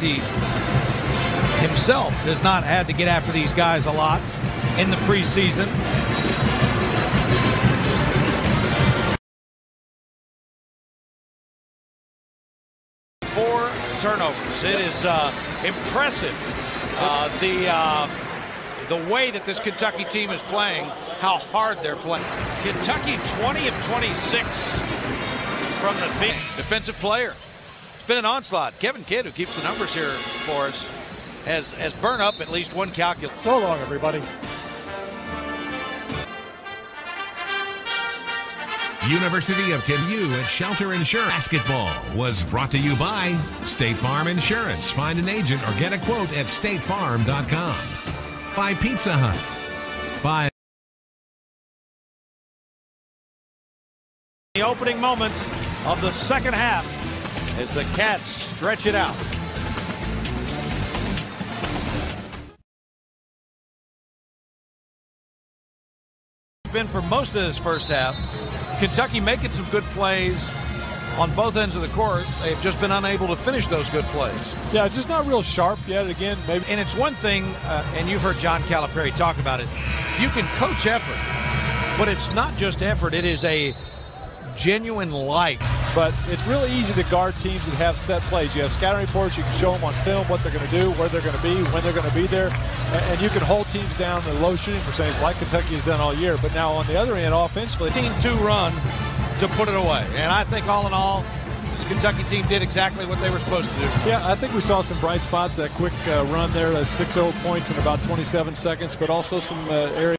He himself has not had to get after these guys a lot in the preseason. Four turnovers. It is uh, impressive uh, the uh, the way that this Kentucky team is playing, how hard they're playing. Kentucky 20 of 26 from the field. Defensive player. It's been an onslaught. Kevin Kidd, who keeps the numbers here for us, has, has burned up at least one calculus. So long, everybody. University of KU at Shelter Insurance Basketball was brought to you by State Farm Insurance. Find an agent or get a quote at statefarm.com. By Pizza Hut. By The opening moments of the second half as the Cats stretch it out. It's been for most of this first half. Kentucky making some good plays on both ends of the court. They've just been unable to finish those good plays. Yeah, just not real sharp yet. Again, maybe. And it's one thing, uh, and you've heard John Calipari talk about it. You can coach effort, but it's not just effort. It is a genuine like. But it's really easy to guard teams that have set plays. You have scouting reports. You can show them on film what they're going to do, where they're going to be, when they're going to be there. And you can hold teams down the low shooting percentage like Kentucky has done all year. But now on the other end, offensively. 15-2 run to put it away. And I think all in all, this Kentucky team did exactly what they were supposed to do. Yeah, I think we saw some bright spots. That quick uh, run there, 6-0 points in about 27 seconds, but also some uh, areas.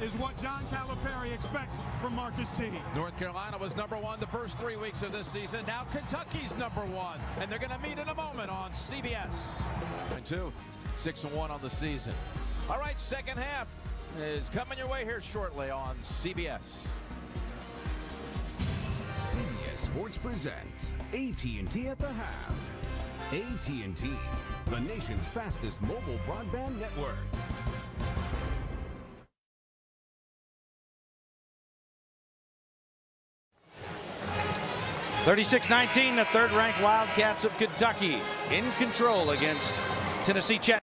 Is what John Calipari expects from Marquis Teague North Carolina was number one the first three weeks of this season. Now Kentucky's number one, and they're going to meet in a moment on CBS. And two, six and one on the season. All right, second half is coming your way here shortly on CBS. CBS Sports presents AT&T at the half. AT&T, the nation's fastest mobile broadband network. 36-19, the third-ranked Wildcats of Kentucky in control against Tennessee Chat.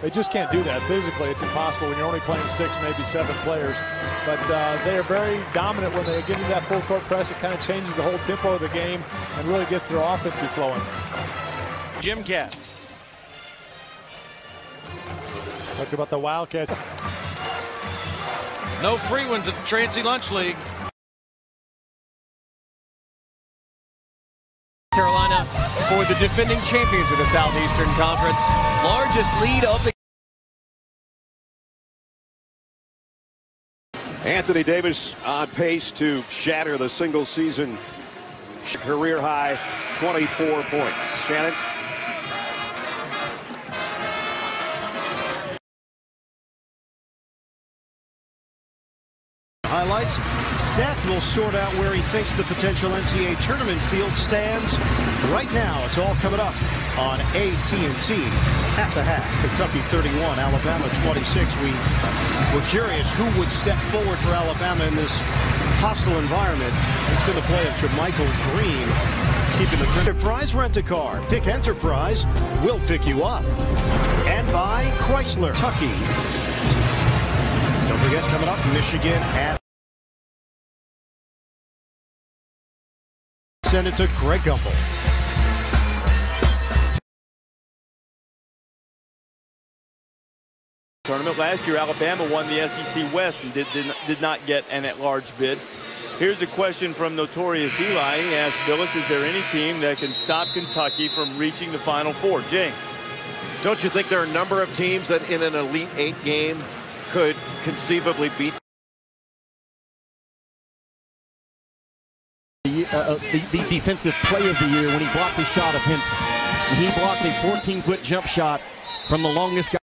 They just can't do that physically. It's impossible when you're only playing six, maybe seven players. But uh, they are very dominant when they get into that full court press. It kind of changes the whole tempo of the game and really gets their offensive flowing. Jim Cats. Talk about the Wildcats. No free ones at the Transy Lunch League. Defending champions of the Southeastern Conference. Largest lead of the Anthony Davis on pace to shatter the single season career high 24 points. Shannon. Will sort out where he thinks the potential NCAA tournament field stands. Right now, it's all coming up on AT&T at the half. Kentucky 31, Alabama 26. We were curious who would step forward for Alabama in this hostile environment. It's been the play of JaMychal Green keeping the Enterprise Rent-A-Car. Pick Enterprise, we'll pick you up. And by Chrysler Kentucky. Don't forget, coming up, Michigan at Send it to Greg Gumbel. Tournament last year, Alabama won the SEC West and did, did, did not get an at-large bid. Here's a question from Notorious Eli. He asked Billis, is there any team that can stop Kentucky from reaching the Final Four? James. Don't you think there are a number of teams that in an Elite Eight game could conceivably beat uh, the, the, defensive play of the year when he blocked the shot of Henson. He blocked a 14-foot jump shot from the longest guy.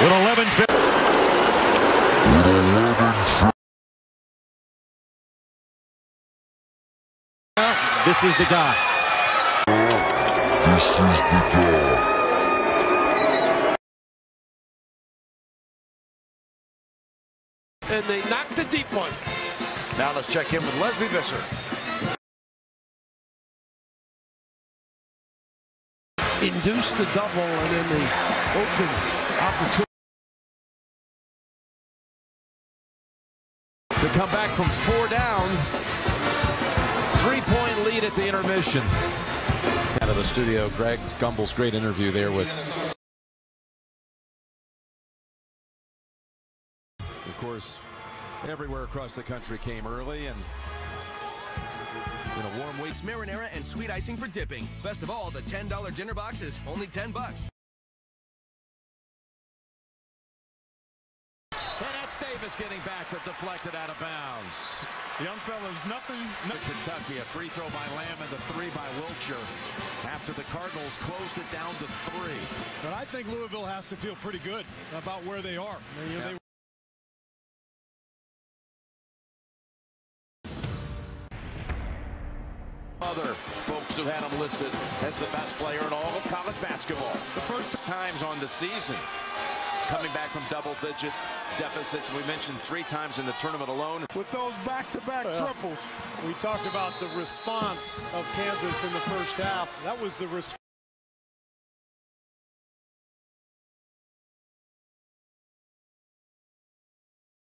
with 11 This is the guy. This is the guy. And they knock the deep one. Now let's check in with Lesley Visser. Induce the double and then the open opportunity. To come back from four down. Three-point lead at the intermission. Out of the studio, Greg Gumbel's great interview there with Of course, everywhere across the country came early and in a warm week. Marinara and sweet icing for dipping. Best of all, the $10 dinner box is only 10 bucks. And that's Davis getting back to deflected out of bounds. Young fellas, nothing. To Kentucky, a free throw by Lamb and the three by Wiltjer. After the Cardinals closed it down to three. But I think Louisville has to feel pretty good about where they are. You know, Yeah. they Other folks who had him listed as the best player in all of college basketball. The first times on the season. Coming back from double-digit deficits. We mentioned three times in the tournament alone. With those back-to-back Yeah. triples. We talked about the response of Kansas in the first half. That was the response.